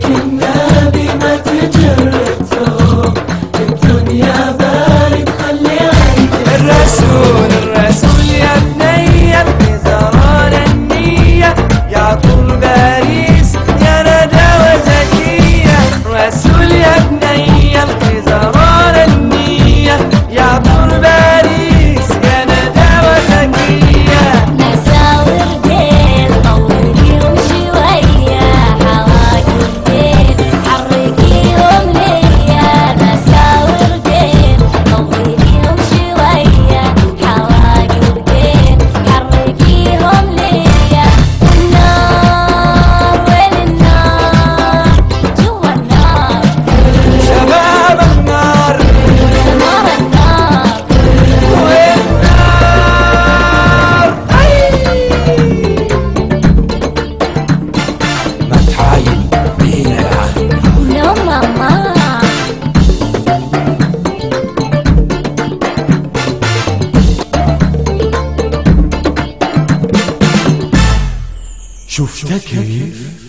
can Chouf, Chouf,